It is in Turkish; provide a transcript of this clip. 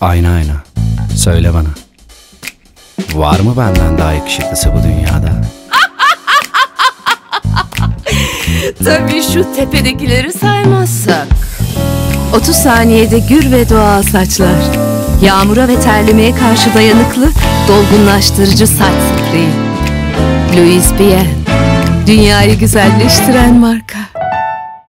Ayna ayna. Söyle bana. Var mı benden daha yakışıklısı bu dünyada? Tabii şu tepedekileri saymazsak. 30 saniyede gür ve doğal saçlar. Yağmura ve terlemeye karşı dayanıklı, dolgunlaştırıcı saç spreyi. Louis Bien. Dünyayı güzelleştiren marka.